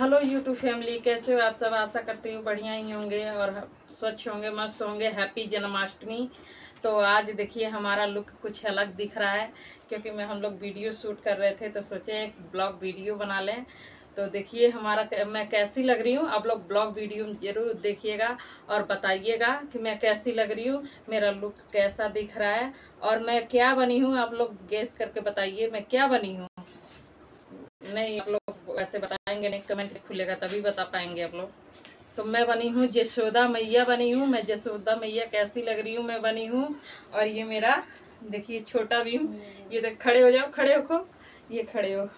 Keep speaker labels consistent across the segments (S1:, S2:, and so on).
S1: Hello YouTube family, कैसे हो आप सब? आशा करती हूँ बढ़िया ही होंगे और स्वच्छ होंगे, मस्त होंगे, हैप्पी जन्माष्टमी। तो आज देखिए हमारा लुक कुछ अलग दिख रहा है, क्योंकि मैं, हम लोग वीडियो शूट कर रहे थे तो सोचे एक ब्लॉग वीडियो बना लें। तो देखिए हमारा मैं कैसी लग रही हूँ, आप लोग ब्लॉग वीडियो ज़रूर देखिएगा और बताइएगा कि मैं कैसी लग रही हूँ, मेरा लुक कैसा दिख रहा है, और मैं क्या बनी हूँ, आप लोग गेस करके बताइए, मैं क्या बनी हूँ। नहीं, आप लोग वैसे बताएँगे नहीं कमेंट खुलेगा तभी बता पाएँगे आप लोग। तो मैं बनी हूँ जसोदा मैया बनी हूँ, मैं जसोदा मैया कैसी लग रही हूँ, मैं बनी हूँ। और ये मेरा, देखिए छोटा भी हूँ ये देख, खड़े हो जाओ, खड़े हो ये खड़े हो।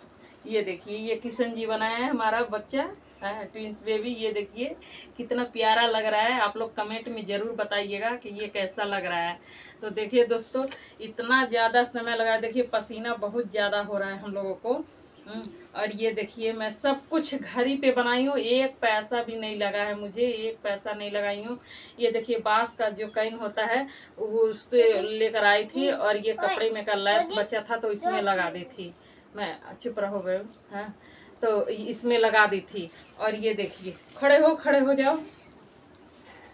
S1: ये देखिए, ये किशन जी बनाया है हमारा बच्चा ट्विंस बेबी ये देखिए, कितना प्यारा लग रहा है। आप लोग कमेंट में ज़रूर बताइएगा कि ये कैसा लग रहा है। तो देखिए दोस्तों, इतना ज़्यादा समय लगा देखिए, पसीना बहुत ज़्यादा हो रहा है हम लोगों को। और ये देखिए, मैं सब कुछ घर ही पे बनाई हूँ। एक पैसा भी नहीं लगा है मुझे, एक पैसा नहीं लगाई हूँ। ये देखिए, बाँस का जो कैन होता है, वो उस पर लेकर आई थी और ये कपड़े में का लैस बचा था तो इसमें लगा दी थी। मैं चुप रहो गए हाँ। तो इसमें लगा दी थी। और ये देखिए, खड़े हो खड़े हो जाओ।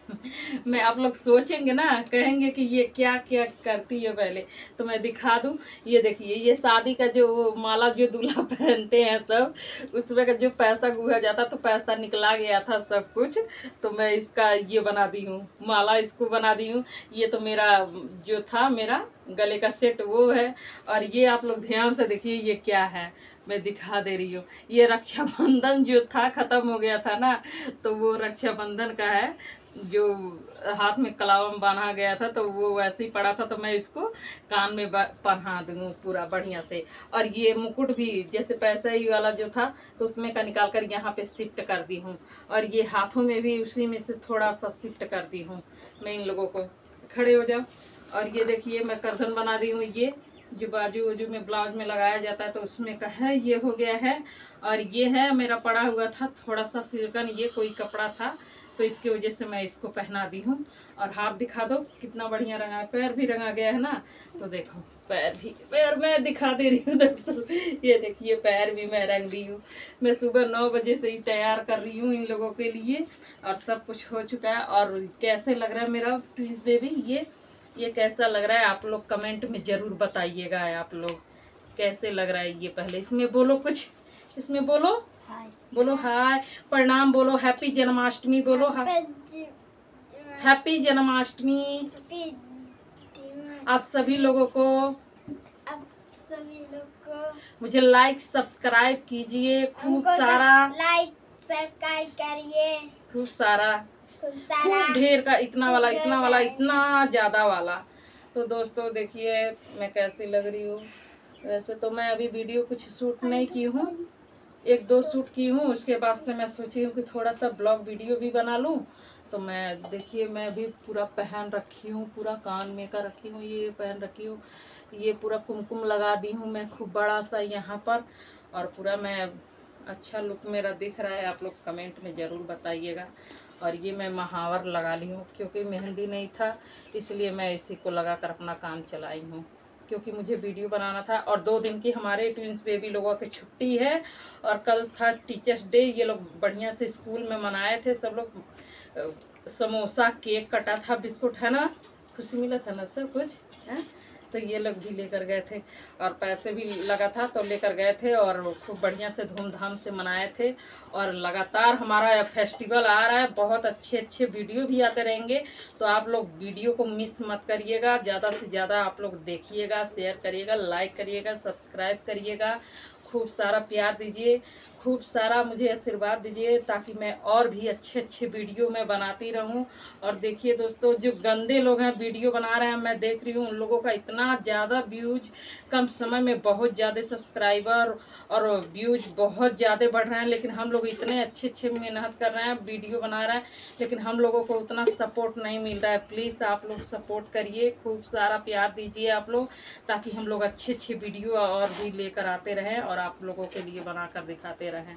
S1: मैं आप लोग सोचेंगे ना, कहेंगे कि ये क्या क्या करती है पहले। तो मैं दिखा दूँ, ये देखिए, ये शादी का जो माला, जो दूल्हा पहनते हैं सब, उसमें का जो पैसा गुहा जाता तो पैसा निकला गया था सब कुछ। तो मैं इसका ये बना दी हूँ, माला इसको बना दी हूँ। ये तो मेरा, जो था मेरा, गले का सेट वो है। और ये आप लोग ध्यान से देखिए, ये क्या है, मैं दिखा दे रही हूँ। ये रक्षाबंधन जो था, ख़त्म हो गया था ना तो वो रक्षाबंधन का है। जो हाथ में कलावम बांधा गया था तो वो वैसे ही पड़ा था तो मैं इसको कान में पहना दूँ पूरा बढ़िया से। और ये मुकुट भी, जैसे पैसा ही वाला जो था तो उसमें का निकाल कर यहाँ पे शिफ्ट कर दी हूँ। और ये हाथों में भी उसी में से थोड़ा सा शिफ्ट कर दी हूँ, मैं इन लोगों को। खड़े हो जाओ। और ये देखिए, मैं करधन बना दी हूँ, ये जो बाजू वज़ू में ब्लाउज में लगाया जाता है तो उसमें का है, ये हो गया है। और ये है, मेरा पड़ा हुआ था थोड़ा सा सिल्कन, ये कोई कपड़ा था तो इसकी वजह से मैं इसको पहना दी हूँ। और हाथ दिखा दो, कितना बढ़िया रंगा है पैर भी रंगा गया है ना? तो देखो, पैर भी, पैर मैं दिखा दे रही हूँ दोस्तों। ये देखिए, पैर भी मैं रंग दी हूँ। मैं सुबह नौ बजे से ही तैयार कर रही हूँ इन लोगों के लिए। और सब कुछ हो चुका है। और कैसे लग रहा है मेरा ट्विंस बेबी ये ये कैसा लग रहा है? आप लोग कमेंट में ज़रूर बताइएगा आप लोग। कैसे लग रहा है ये पहले? इसमें बोलो कुछ। इसमें बोलो। बोलो हाय प्रणाम बोलो हैप्पी जन्माष्टमी बोलो हैप्पी जन्माष्टमी आप सभी लोगों को
S2: आप सभी लोग को
S1: मुझे लाइक सब्सक्राइब कीजिए। खूब सारा
S2: लाइक सब्सक्राइब करिए।
S1: खूब सारा
S2: खूब सारा
S1: खूब ढेर का इतना वाला इतना वाला इतना ज़्यादा वाला। तो दोस्तों देखिए मैं कैसी लग रही हूँ। वैसे तो मैं अभी वीडियो कुछ शूट नहीं की हूँ। एक दो शूट की हूँ, उसके बाद से मैं सोची हूँ कि थोड़ा सा ब्लॉग वीडियो भी बना लूँ। तो मैं, देखिए, मैं भी पूरा पहन रखी हूँ, पूरा कान में का रखी हूँ, ये पहन रखी हूँ, ये पूरा कुमकुम लगा दी हूँ मैं खूब बड़ा सा यहाँ पर। और पूरा मैं अच्छा लुक मेरा दिख रहा है, आप लोग कमेंट में ज़रूर बताइएगा। और ये मैं महावर लगा ली हूँ, क्योंकि मेहंदी नहीं था, इसलिए मैं इसी को लगा कर अपना काम चलाई हूँ। क्योंकि मुझे वीडियो बनाना था और दो दिन की हमारे ट्विंस बेबी लोगों की छुट्टी है और कल था टीचर्स डे ये लोग बढ़िया से स्कूल में मनाए थे, सब लोग समोसा केक कटा था, बिस्कुट, है ना? खुशी मिला था ना, सब कुछ? है? तो ये लोग भी लेकर गए थे और पैसे भी लगा था तो लेकर गए थे और खूब बढ़िया से धूमधाम से मनाए थे और लगातार हमारा फेस्टिवल आ रहा है। बहुत अच्छे अच्छे वीडियो भी आते रहेंगे। तो आप लोग वीडियो को मिस मत करिएगा। ज़्यादा से ज़्यादा आप लोग देखिएगा शेयर करिएगा लाइक करिएगा सब्सक्राइब करिएगा खूब सारा प्यार दीजिए, खूब सारा मुझे आशीर्वाद दीजिए ताकि मैं और भी अच्छे अच्छे वीडियो में बनाती रहूँ। और देखिए दोस्तों, जो गंदे लोग हैं, वीडियो बना रहे हैं, मैं देख रही हूँ उन लोगों का इतना ज़्यादा व्यूज़, कम समय में बहुत ज़्यादा सब्सक्राइबर और व्यूज़ बहुत ज़्यादा बढ़ रहे हैं। लेकिन हम लोग इतने अच्छे अच्छे मेहनत कर रहे हैं, वीडियो बना रहे हैं, लेकिन हम लोगों को उतना सपोर्ट नहीं मिल रहा है। प्लीज़ आप लोग सपोर्ट करिए, खूब सारा प्यार दीजिए आप लोग, ताकि हम लोग अच्छे अच्छे वीडियो और भी लेकर आते रहें और आप लोगों के लिए बना कर दिखाते रहे।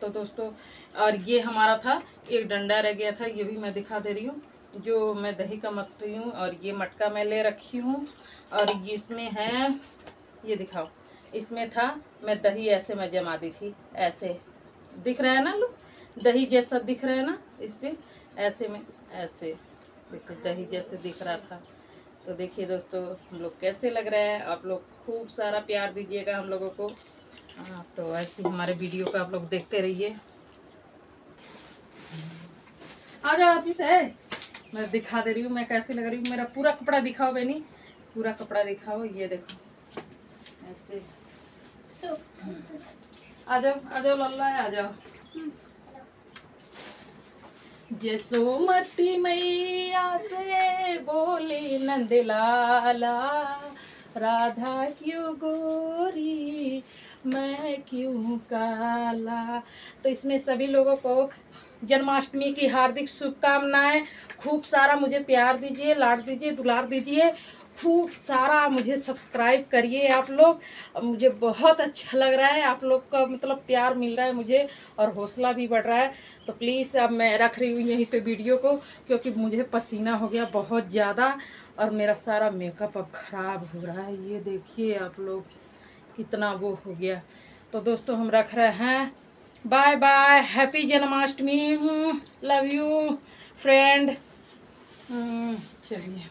S1: तो दोस्तों, और ये हमारा था, एक डंडा रह गया था, ये भी मैं दिखा दे रही हूँ, जो मैं दही का मट्टी हूँ, और ये मटका मैं ले रखी हूँ, और इसमें है, ये दिखाओ, इसमें था, मैं दही ऐसे मैं जमा दी थी, ऐसे, दिख रहा है ना लोग दही जैसा दिख रहा है ना, इस पे, ऐसे में, ऐसे दही जैसे दिख रहा था। तो देखिए दोस्तों हम लोग कैसे लग रहे हैं? आप लोग खूब सारा प्यार दीजिएगा हम लोगों को। हाँ तो ऐसे हमारे वीडियो को आप लोग देखते रहिए। आ जाओ अजीत है मैं दिखा दे रही हूँ मैं कैसे लग रही हूँ? मेरा पूरा कपड़ा दिखाओ बहनी पूरा कपड़ा दिखाओ ये देखो। ऐसे। आ जाओ आ जाओ लल्ला आ जाओ। जसोमती मैया से बोली नंदलाला, राधा क्यों गोरी, मैं क्यों काला? तो इसमें सभी लोगों को जन्माष्टमी की हार्दिक शुभकामनाएँ। खूब सारा मुझे प्यार दीजिए, लाड दीजिए, दुलार दीजिए। खूब सारा मुझे सब्सक्राइब करिए आप लोग। मुझे बहुत अच्छा लग रहा है। आप लोग का मतलब प्यार मिल रहा है मुझे और हौसला भी बढ़ रहा है। तो प्लीज़ अब मैं रख रही हूँ यहीं पे वीडियो को, क्योंकि मुझे पसीना हो गया बहुत ज़्यादा और मेरा सारा मेकअप अब ख़राब हो रहा है। ये देखिए आप लोग, कितना वो हो गया। तो दोस्तों, हम रख रहे हैं। Bye bye happy Janmashtami. Love you friend चलिए।